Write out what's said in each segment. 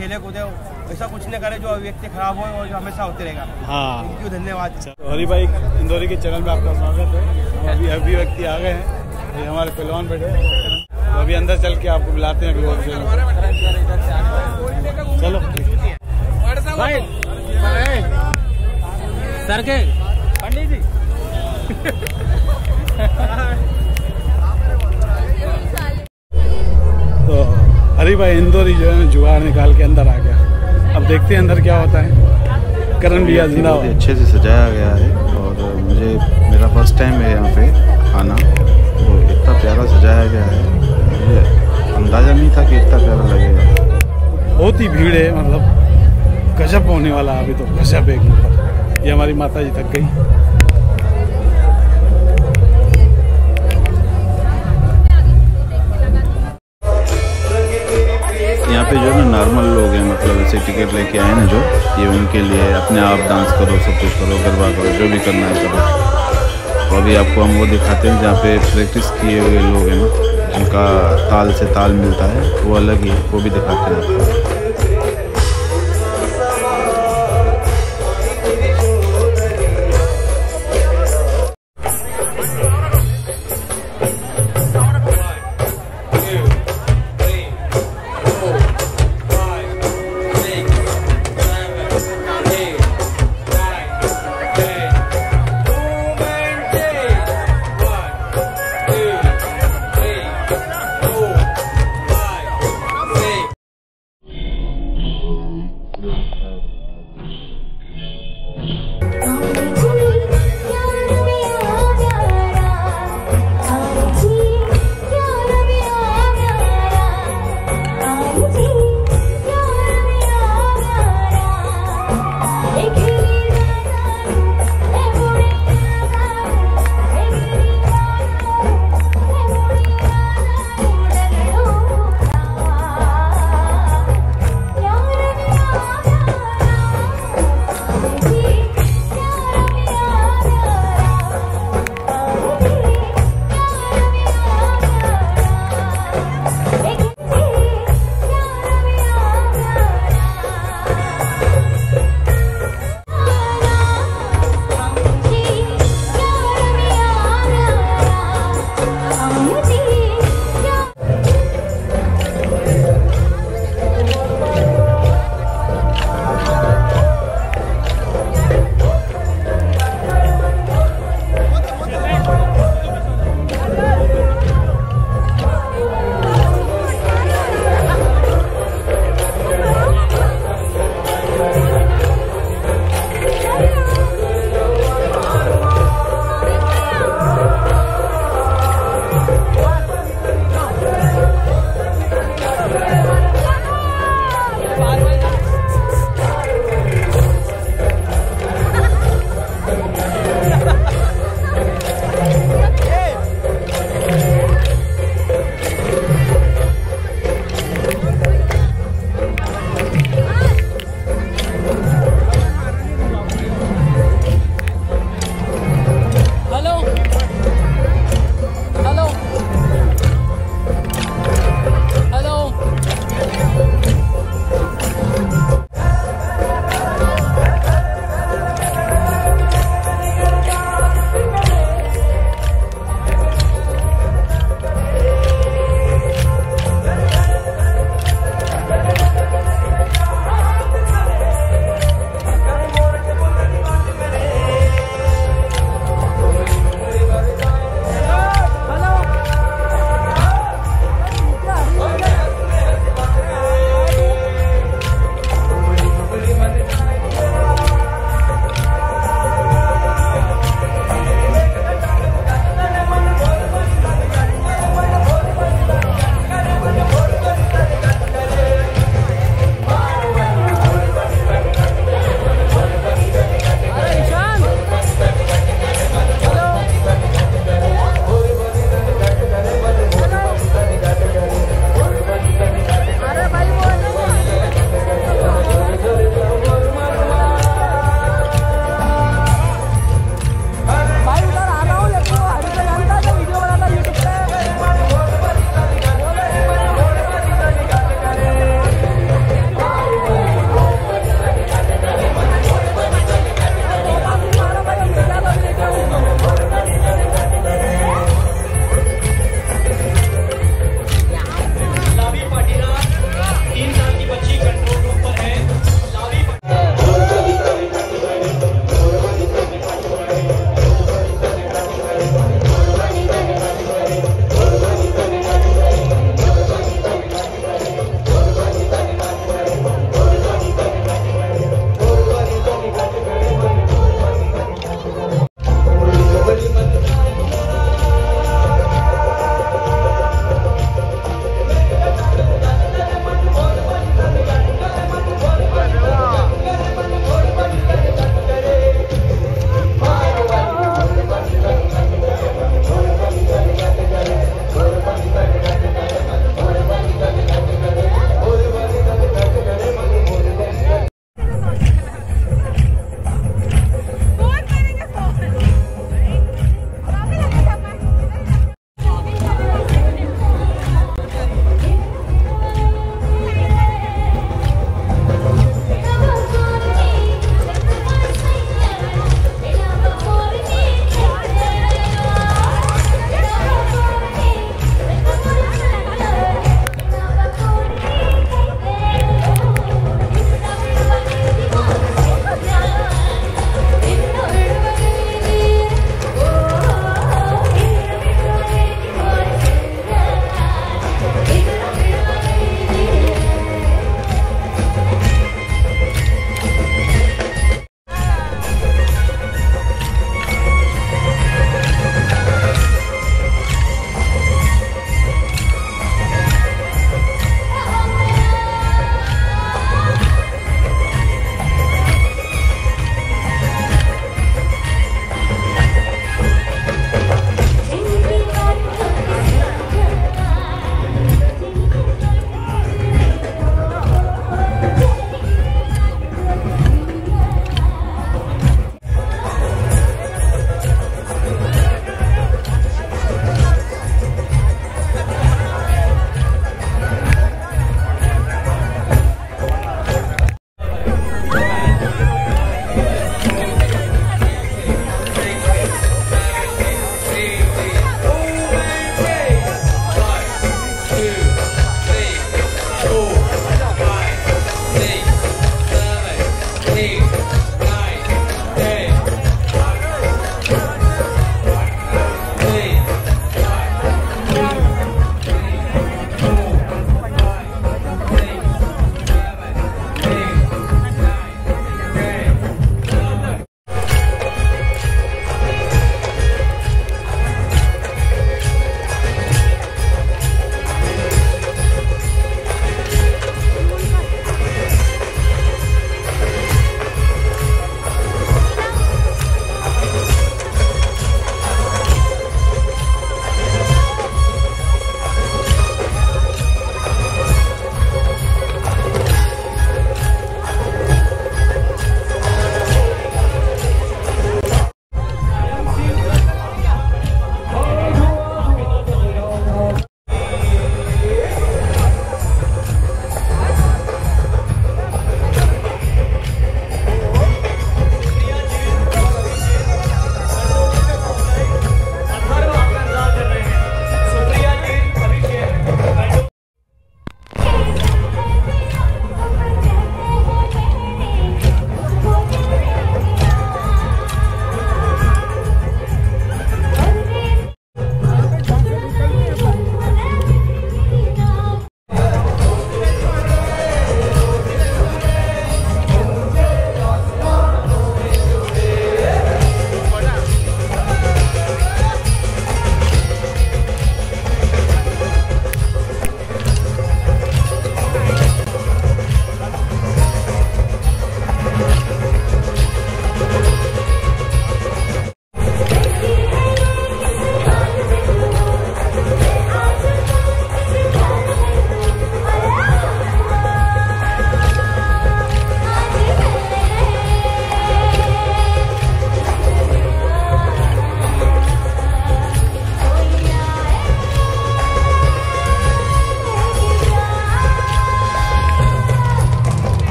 खेले कूदे ऐसा कुछ नहीं करे जो व्यक्ति खराब हो और जो हमेशा होते रहेगा। हाँ। थैंक यू धन्यवाद। तो हरी भाई इंदौरी के चैनल में आपका स्वागत है। हम अभी अभी व्यक्ति आ गए हैं। ये हमारे पहलवान बैठे तो अभी अंदर चल के आपको बुलाते हैं अभी चलो। भाई। सर के। पंडित जी। तो हरी भाई इंदौरी जो है ना जुगाड़ निकाल के अंदर आ गया। अब देखते हैं अंदर क्या होता है। करण भैया ज़िंदा अच्छे से सजाया गया है और मुझे मेरा फ़र्स्ट टाइम है यहाँ पे आना तो इतना प्यारा सजाया गया है। मुझे अंदाज़ा नहीं था कि इतना प्यारा लगेगा। बहुत ही भीड़ है मतलब गजब होने वाला अभी तो। गजब एक नंबर ये हमारी माता जी थक गई। पे जो ना नॉर्मल लोग हैं मतलब ऐसे टिकट लेके आए ना जो, ये उनके लिए अपने आप डांस करो, सब कुछ करो, गरबा करो, जो भी करना है करो। तो अभी आपको हम वो दिखाते हैं जहाँ पे प्रैक्टिस किए हुए लोग हैं ना उनका ताल से ताल मिलता है, वो अलग ही है, वो भी दिखाते हैं आपको।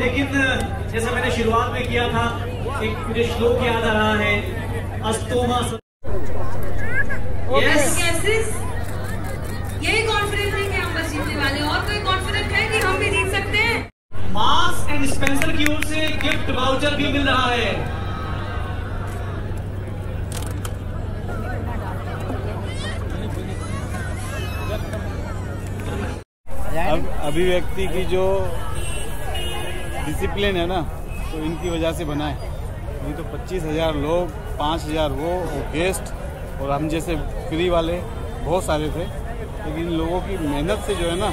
लेकिन जैसा मैंने शुरुआत में किया था एक मुझे श्लोक याद आ रहा है अस्तोमा यस यही कॉन्फिडेंस है कि हम बस जीतने वाले और कोई कॉन्फिडेंट है कि हम भी जीत सकते हैं? मार्क्स एंड स्पेंसर की ओर से गिफ्ट वाउचर भी मिल रहा है। अभिव्यक्ति की जो डिसिप्लिन है ना तो इनकी वजह से बना है नहीं तो पच्चीस हज़ार लोग पाँच हज़ार वो और गेस्ट और हम जैसे फ्री वाले बहुत सारे थे। लेकिन इन लोगों की मेहनत से जो है ना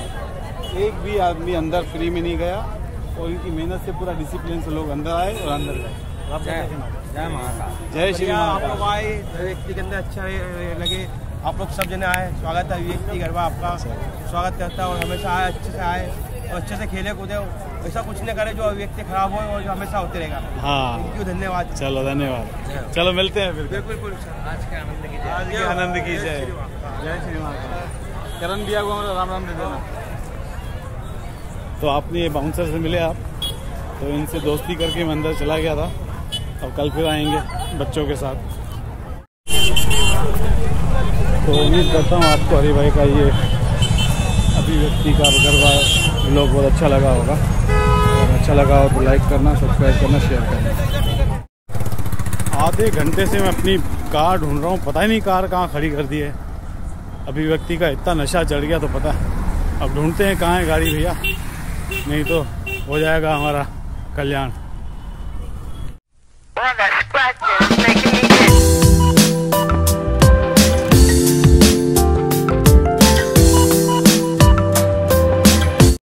एक भी आदमी अंदर फ्री में नहीं गया और इनकी मेहनत से पूरा डिसिप्लिन से लोग अंदर आए और अंदर गए? जय महाकाल। जय श्री आप लोग आए व्यक्ति के अंदर अच्छा लगे। आप लोग सब जने आए स्वागत है व्यक्ति गरबा आपका। स्वागत करता है और हमेशा आए अच्छे से आए और अच्छे से खेले कूदे ऐसा कुछ नहीं करे जो व्यक्ति खराब हो और जो हमेशा होते रहेगा। हाँ। थैंक यू धन्यवाद। चलो धन्यवाद। चलो मिलते हैं फिर। बिल्कुल बिल्कुल आज के आनंद की आज के आनंद की जय। जय श्री महाकाल करण भैया को हमारा राम राम दे देना। तो आपने ये बाउंसर से मिले आप। तो इनसे दोस्ती करके मैं अंदर चला गया था। और कल फिर आएँगे बच्चों के साथ। तो उम्मीद करता हूँ आपको हरी भाई का ये अभिव्यक्ति का गरबा ब्लॉग बहुत अच्छा लगा होगा। अच्छा लगा हो तो लाइक करना सब्सक्राइब करना शेयर करना। आधे घंटे से मैं अपनी कार ढूंढ रहा हूँ पता ही नहीं कार कहाँ खड़ी कर दी है। अभिव्यक्ति का इतना नशा चढ़ गया तो पता है अब ढूंढते हैं कहाँ है गाड़ी भैया। नहीं तो हो जाएगा हमारा कल्याण।